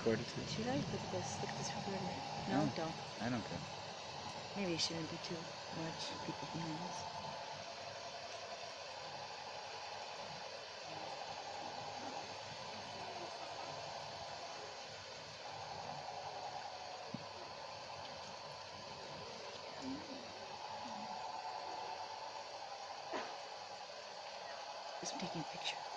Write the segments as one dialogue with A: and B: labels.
A: recorded too?
B: Should I put this? Look at this recorder. No,
A: no,
B: don't.
A: I don't care.
B: Maybe it shouldn't be too much people behind us. I'm taking a picture.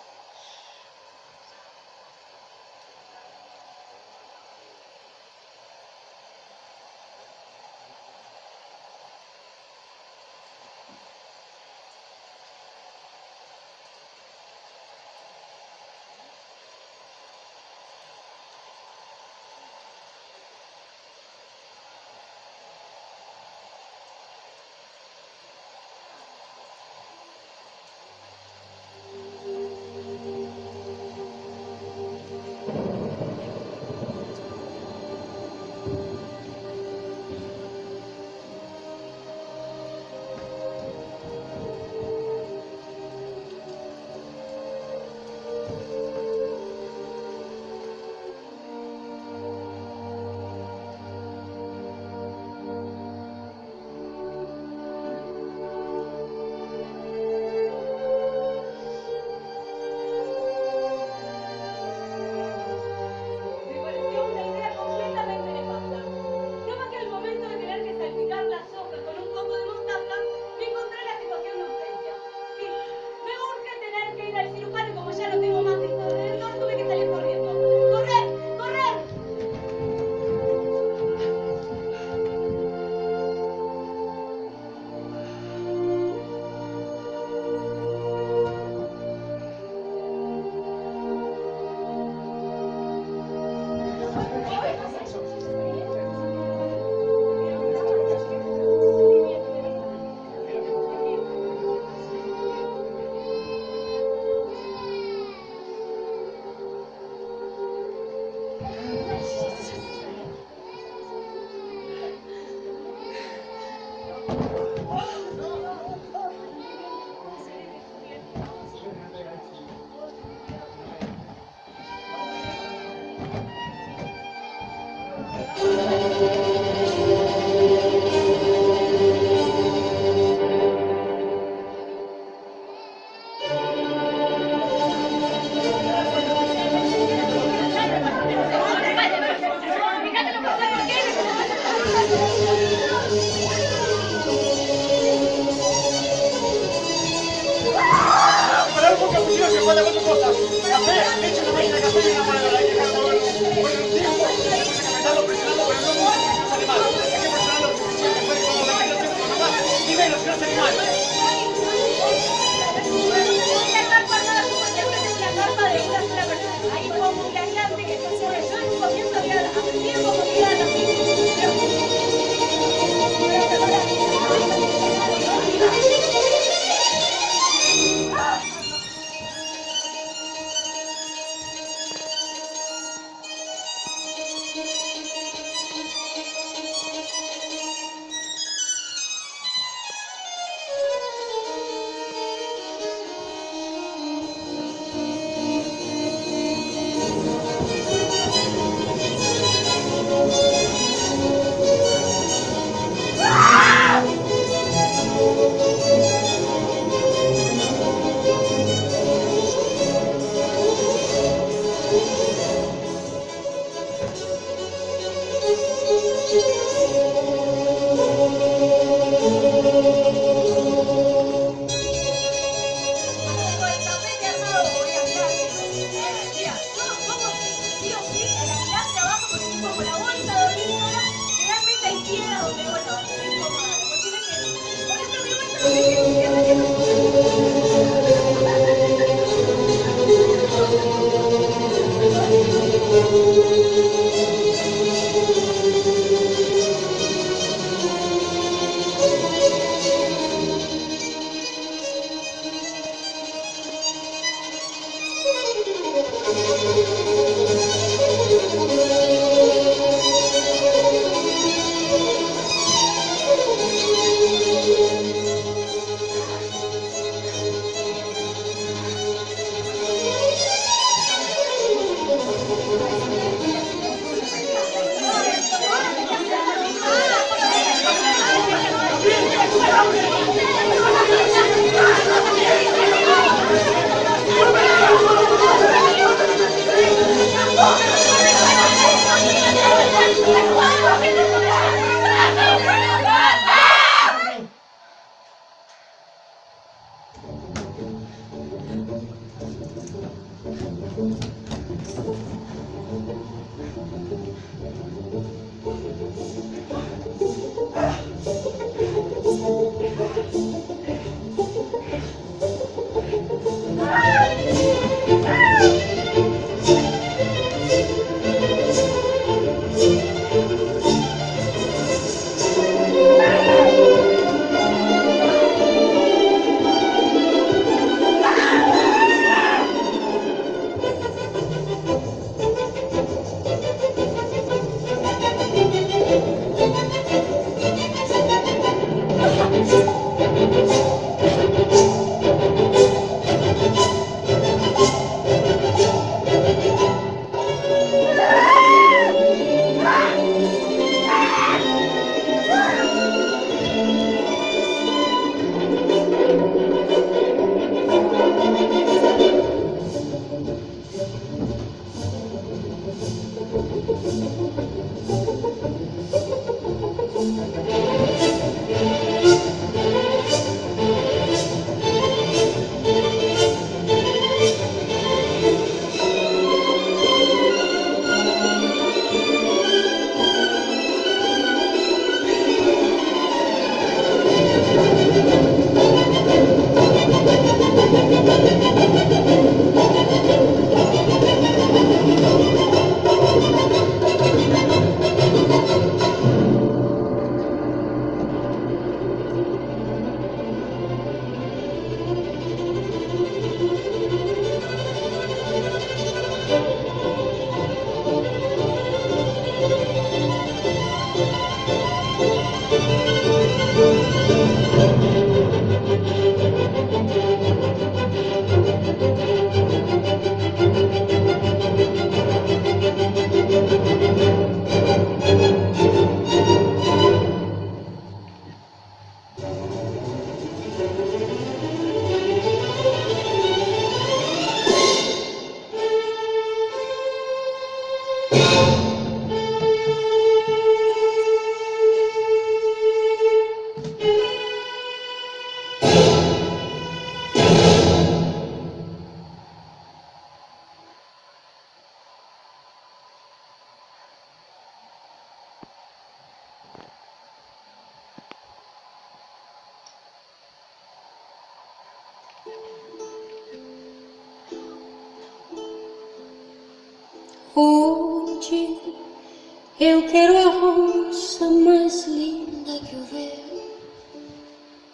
C: Eu quero a rosa mais linda que eu ver.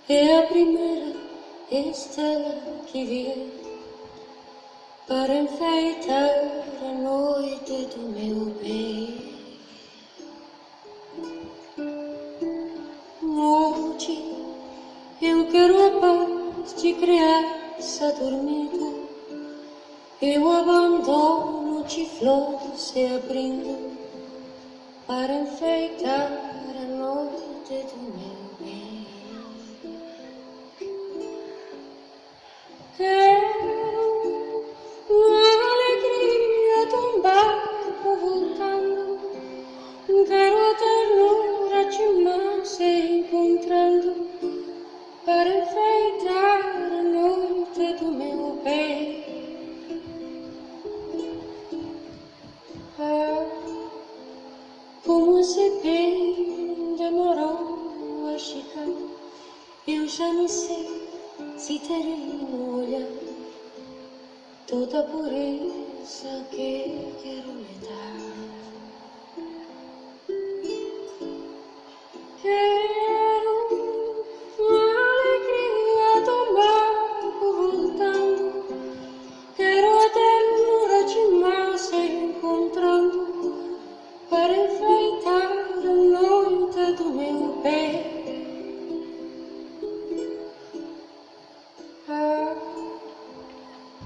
C: É a primeira estrela que vier para enfeitar a noite do meu bem. Hoje eu quero a paz de criança dormindo. Eu abandono de flores se abrindo para enfeitar a noite do meu bem. Alegria de voltando. Quero a ternura de se encontrando para bem demorou a chegar, eu já nem sei se terei no olhar toda a pureza que quero lhe dar.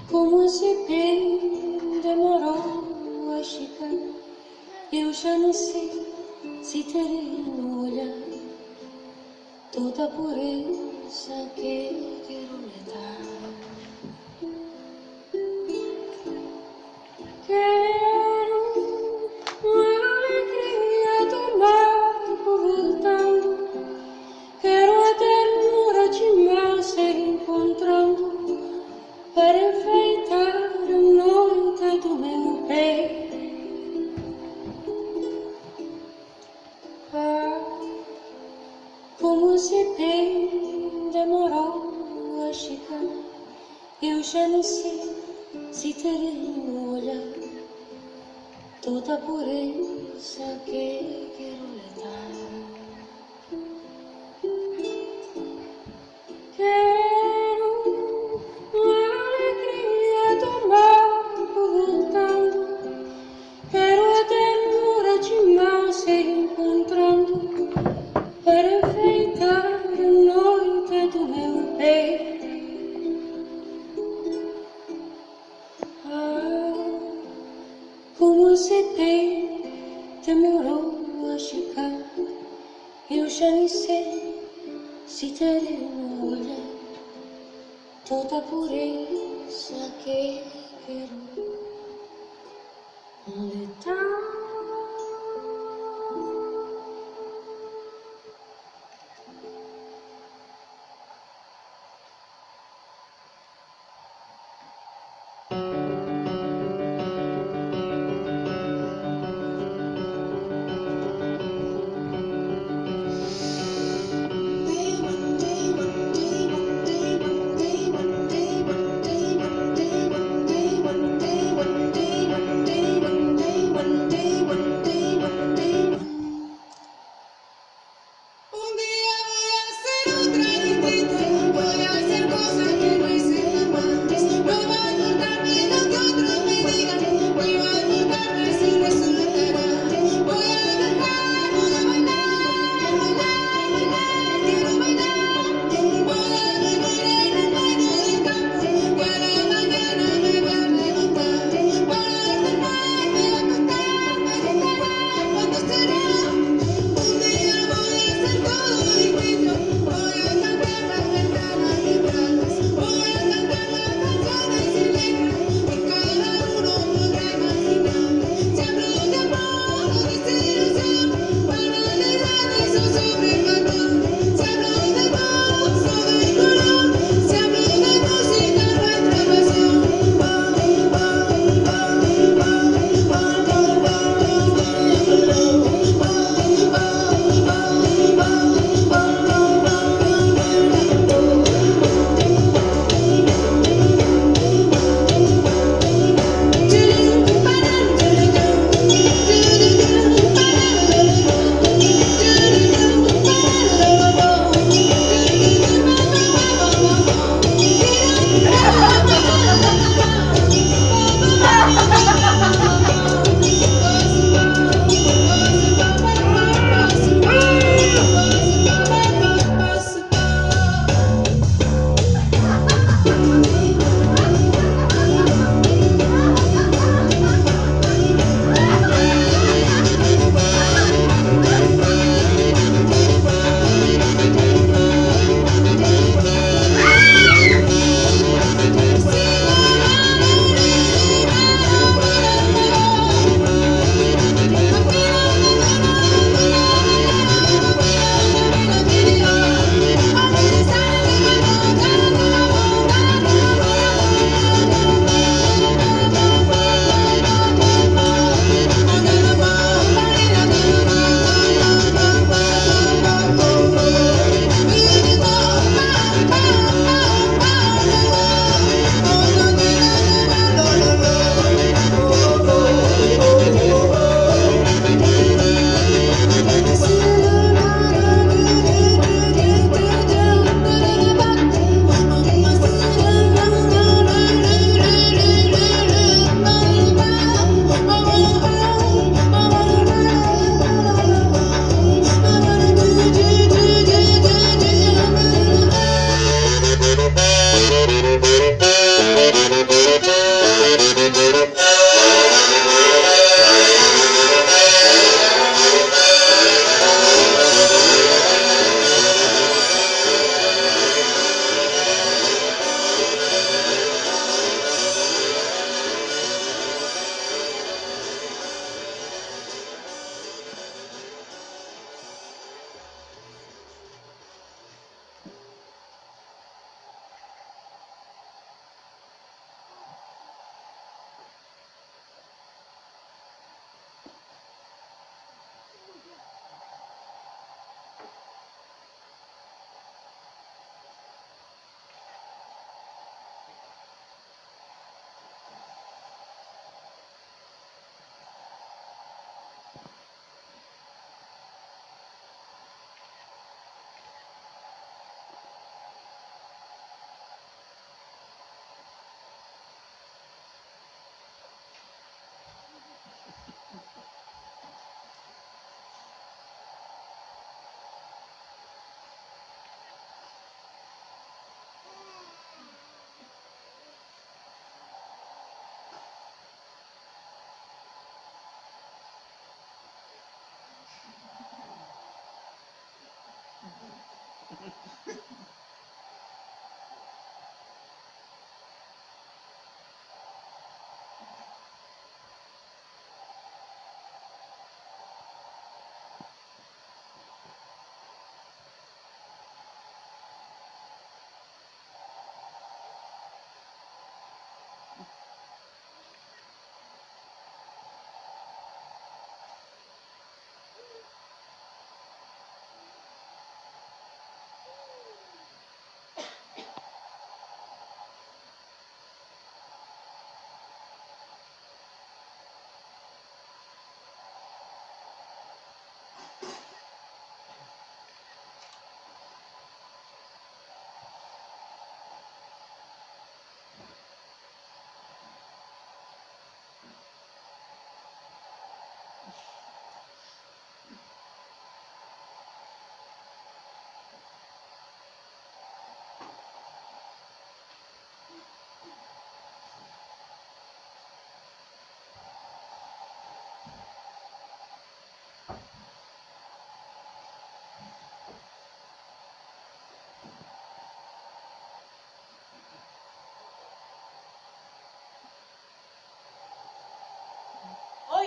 C: Como esse bem demorou a chegar, eu já nem sei se terei no olhar toda a pureza que quero lhe dar. você citei demorou a chegar. Eu já nem sei se terei um olhar toda pureza que quero.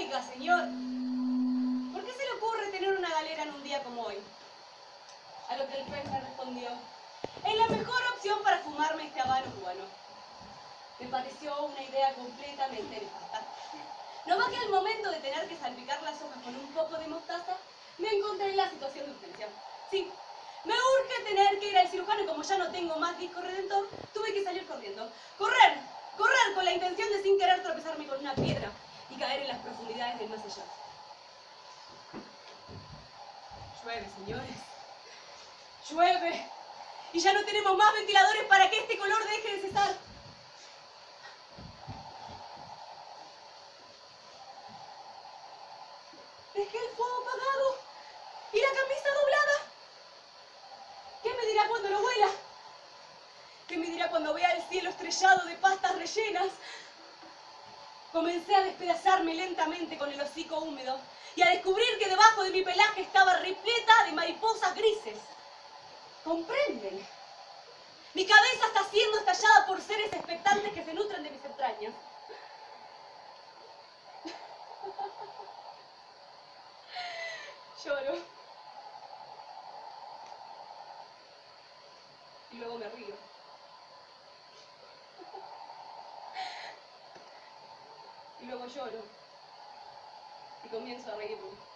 B: Señor, ¿por qué se le ocurre tener una galera en un día como hoy? A lo que el me respondió, es la mejor opción para fumarme este habano cubano. Me pareció una idea completamente nefasta. No más que al momento de tener que salpicar las hojas con un poco de mostaza, me encontré en la situación de urgencia. Sí, me urge tener que ir al cirujano y como ya no tengo más disco redentor, tuve que salir corriendo. Correr, correr con la intención de sin querer tropezarme con una piedra y caer en las profundidades del más allá. Llueve, señores. Llueve. Y ya no tenemos más ventiladores para que este color deje de cesar. Dejé el fuego apagado y la camisa doblada. ¿Qué me dirá cuando lo huela? ¿Qué me dirá cuando vea el cielo estrellado de pastas rellenas? Comencé a despedazarme lentamente con el hocico húmedo y a descubrir que debajo de mi pelaje estaba repleta de mariposas grises. ¿Comprenden? Mi cabeza está siendo estallada por seres expectantes que se nutren de mis entrañas. Lloro. Y luego me río. Luego lloro. Y comienzo a reírme.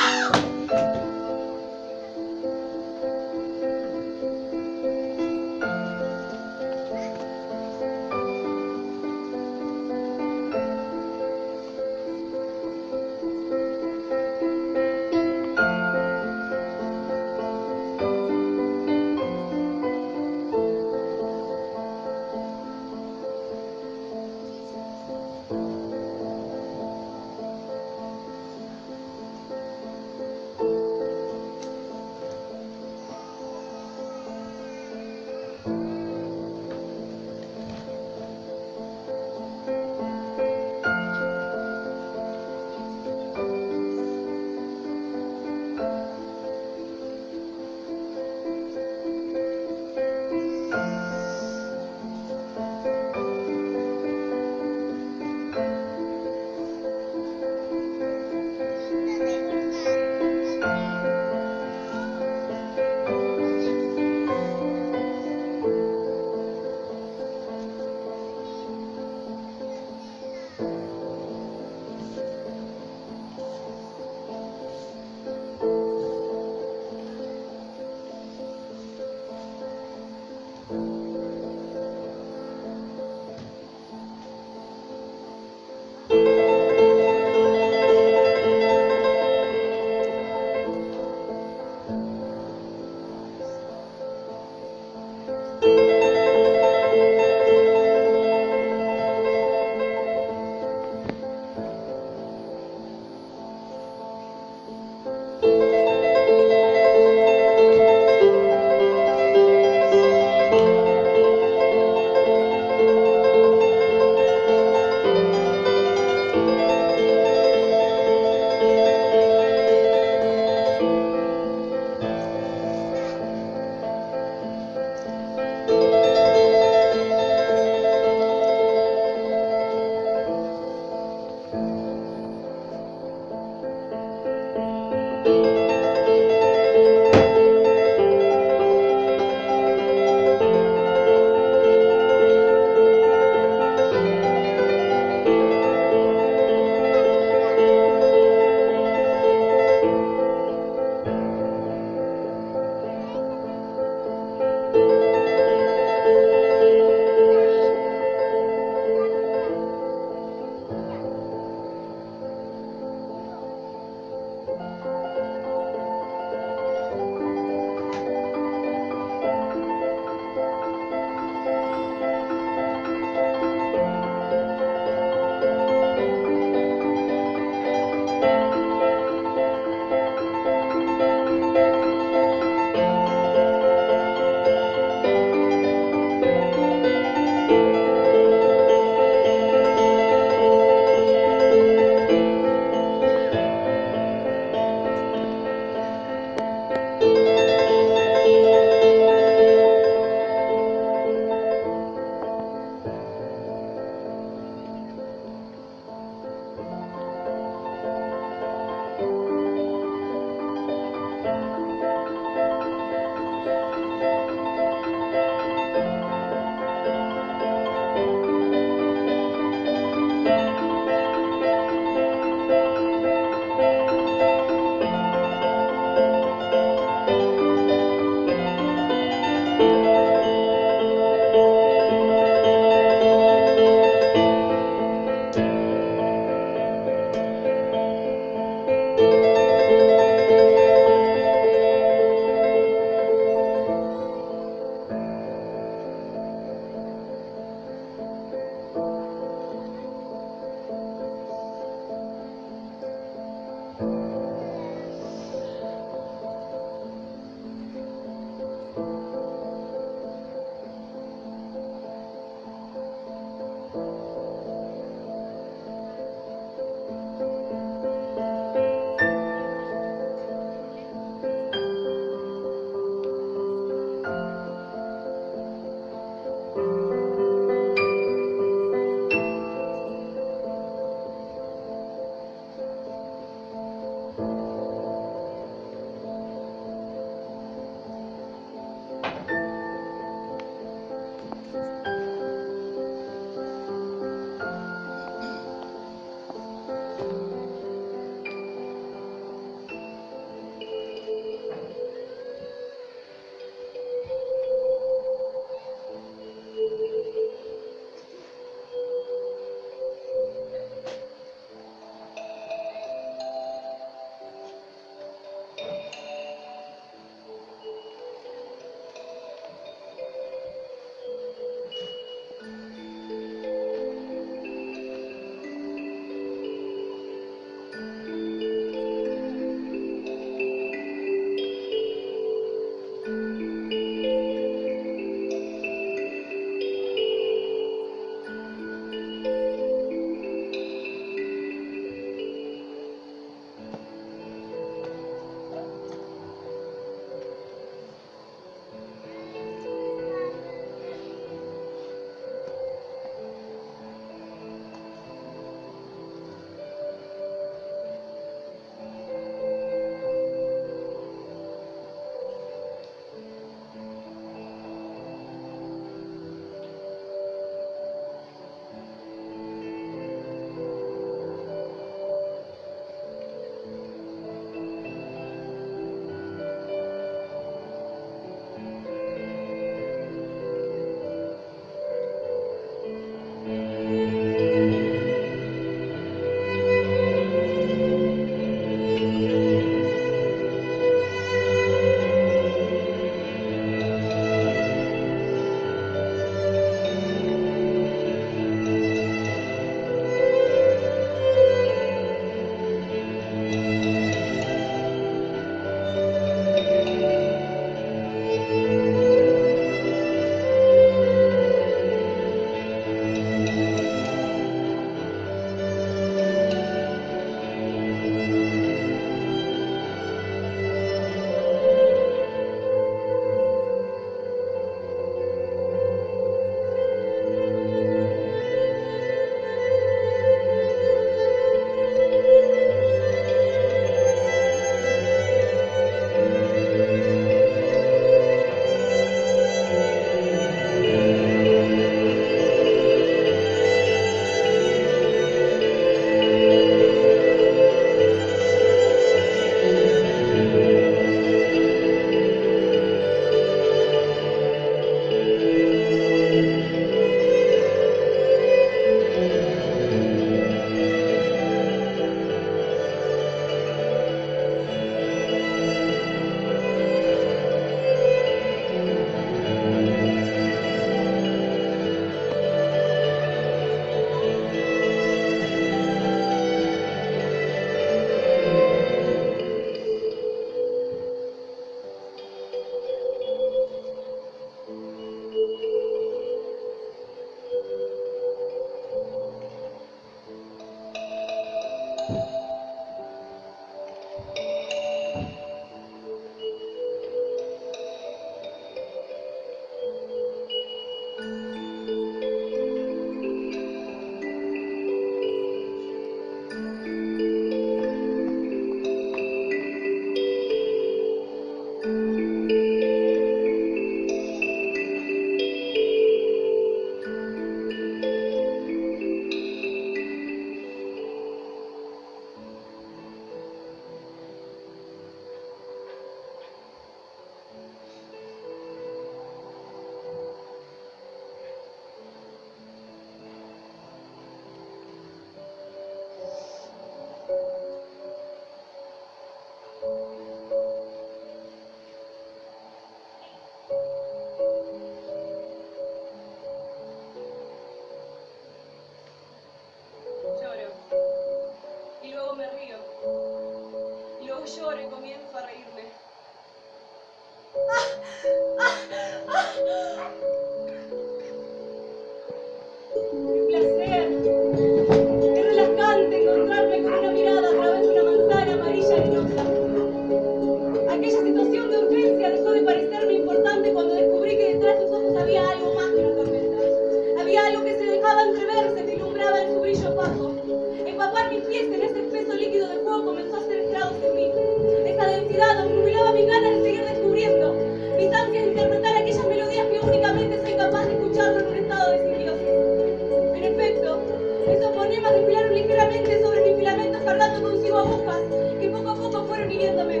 B: que poco a poco fueron hiriéndome.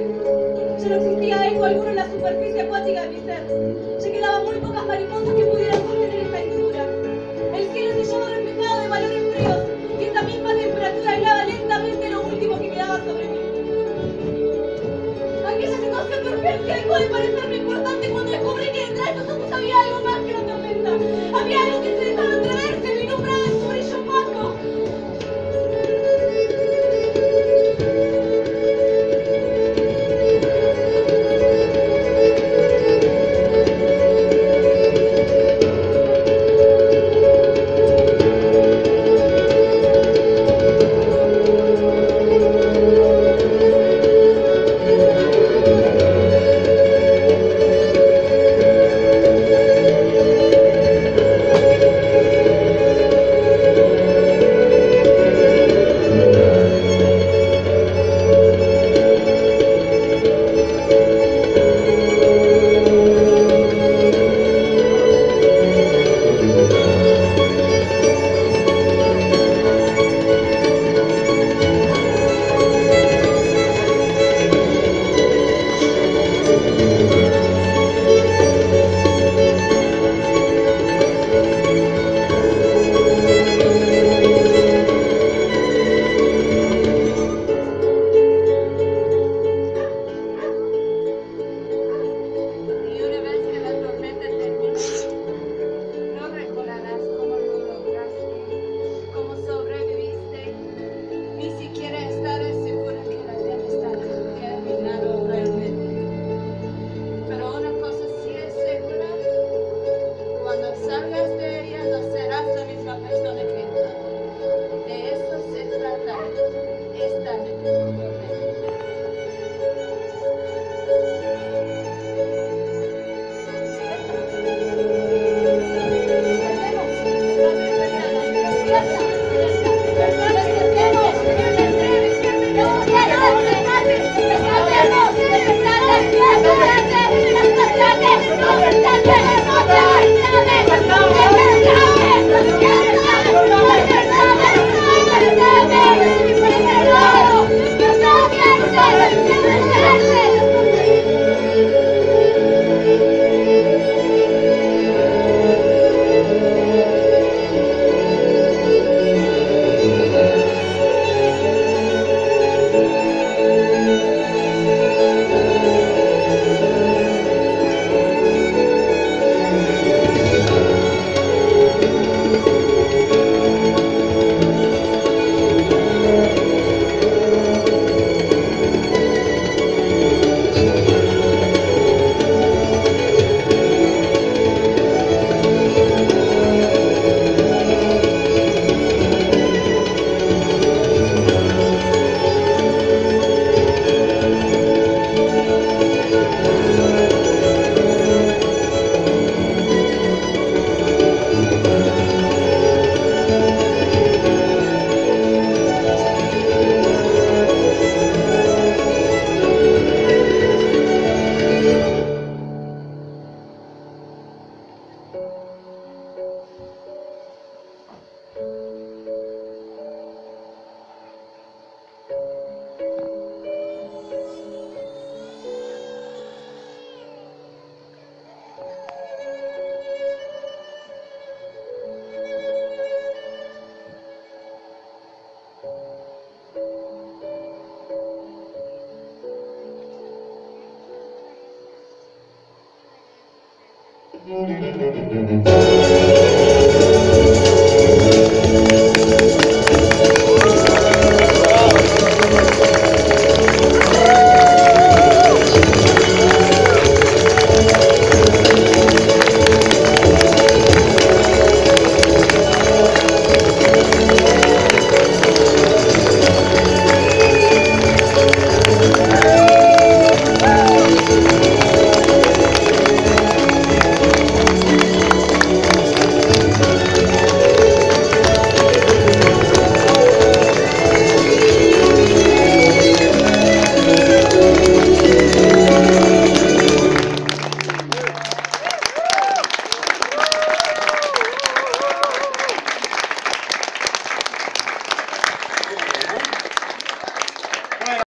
B: Ya no existía eco alguno en la superficie acuática de mi ser. Ya quedaban muy pocas mariposas que pudieran sostener esta hechura. El cielo se llevó reflejado de valores fríos y esta misma temperatura helaba lentamente lo último que quedaba sobre mí. Aquella situación de dejó de parecerme importante cuando descubrí que detrás de nosotros había algo más que una tormenta. Había algo que se